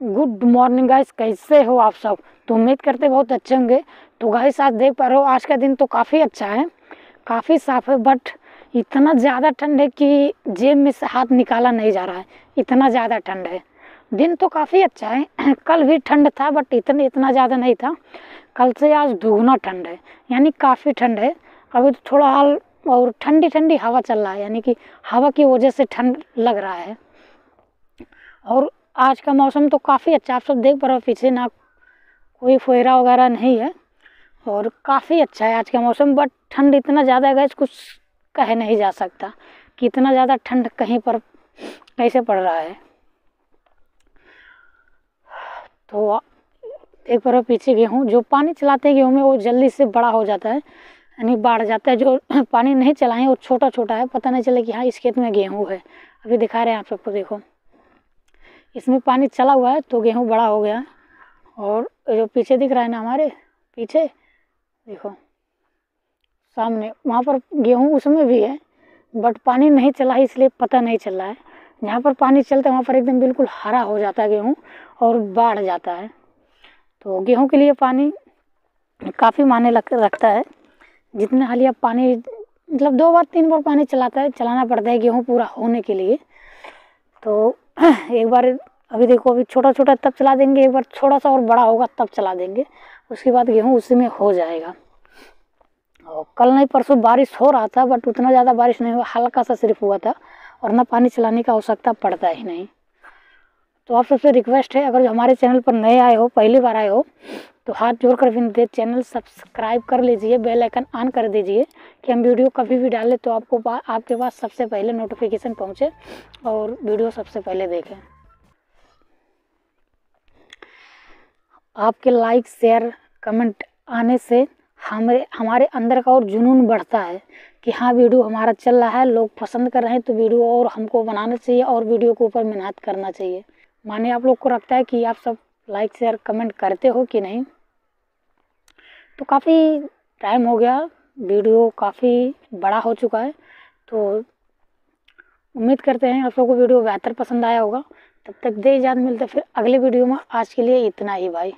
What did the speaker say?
Good morning guys कैसे हो आप सब? तो उम्मीद करते बहुत अच्छे होंगे। तो गाइस आज देख पा रहे हो, आज का दिन तो काफ़ी अच्छा है। काफ़ी साफ़ है बट इतना ज़्यादा ठंड है कि जेब में से हाथ निकाला नहीं जा रहा है। इतना ज़्यादा ठंड है। दिन तो काफ़ी अच्छा है। कल भी ठंड था बट इतने, इतना ज़्यादा नहीं था। कल से आज दुगना ठंड है। यानी काफ़ी ठंड है। अभी तो थोड़ा हाल और ठंडी ठंडी हवा चल रहा है। यानी कि हवा की वजह से ठंड लग रहा है। और आज का मौसम तो काफ़ी अच्छा आप सब देख पा रहे हो, पीछे ना कोई फोहरा वगैरह नहीं है और काफ़ी अच्छा है आज का मौसम बट ठंड इतना ज़्यादा है कुछ कह नहीं जा सकता कि इतना ज़्यादा ठंड कहीं पर कैसे पड़ रहा है। तो एक बार पीछे गेहूँ जो पानी चलाते हैं गेहूँ में वो जल्दी से बड़ा हो जाता है, यानी बाढ़ जाता है, जो पानी नहीं चलाएँ, वो छोटा छोटा है, पता नहीं चले कि हाँ इस खेत में गेहूँ है। अभी दिखा रहे हैं आप सबको, देखो। इसमें पानी चला हुआ है तो गेहूँ बड़ा हो गया। और जो पीछे दिख रहा है ना हमारे, पीछे, देखो, सामने, वहाँ पर गेहूँ उसमें भी है बट पानी नहीं चला है, इसलिए पता नहीं चल रहा है। जहाँ पर पानी चलता है, वहाँ पर एकदम बिल्कुल हरा हो जाता है गेहूँ, और बाढ़ जाता है। तो गेहूँ के लिए पानी काफ़ी माने लग रखता है। जितने हालिया पानी मतलब दो बार, तीन बार पानी चलाता है, चलाना पड़ता है गेहूँ पूरा होने के लिए। तो एक बार अभी देखो, अभी छोटा छोटा तब चला देंगे, एक बार छोटा सा और बड़ा होगा, तब चला देंगे। उसके बाद गेहूँ उसी में हो जाएगा। और कल नहीं, परसों बारिश हो रहा था बट उतना ज़्यादा बारिश नहीं हुआ, हल्का सा सिर्फ़ हुआ था, और ना पानी चलाने का आवश्यकता पड़ता ही नहीं। तो आप सबसे रिक्वेस्ट है, अगर हमारे चैनल पर नए आए हो, पहली बार आए हो तो हाथ जोड़कर विनती चैनल सब्सक्राइब कर लीजिए बेल आइकन ऑन कर दीजिए, कि हम वीडियो कभी भी डालें तो आपको आपके पास सबसे पहले नोटिफिकेशन पहुँचे और वीडियो सबसे पहले देखें। आपके लाइक शेयर कमेंट आने से हमारे हमारे अंदर का और जुनून बढ़ता है कि हाँ वीडियो हमारा चल रहा है, लोग पसंद कर रहे हैं तो वीडियो और हमको बनाना चाहिए और वीडियो के ऊपर मेहनत करना चाहिए। माने आप लोग को रखता है कि आप सब लाइक शेयर कमेंट करते हो कि नहीं? तो काफ़ी टाइम हो गया वीडियो काफ़ी बड़ा हो चुका है तो उम्मीद करते हैं आप लोगों को वीडियो बेहतर पसंद आया होगा। तब तक दे इजाज़त, मिलते फिर अगले वीडियो में। आज के लिए इतना ही भाई।